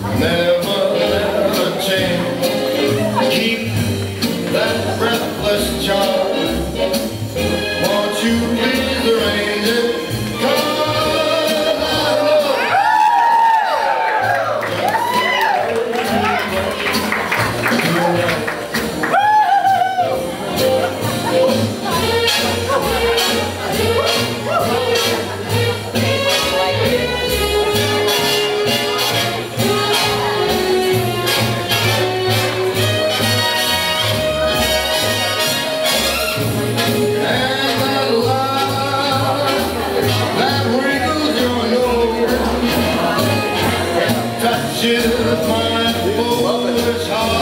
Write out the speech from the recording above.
Never let a chance keep that breathless charm. Won't you touches my foolish heart.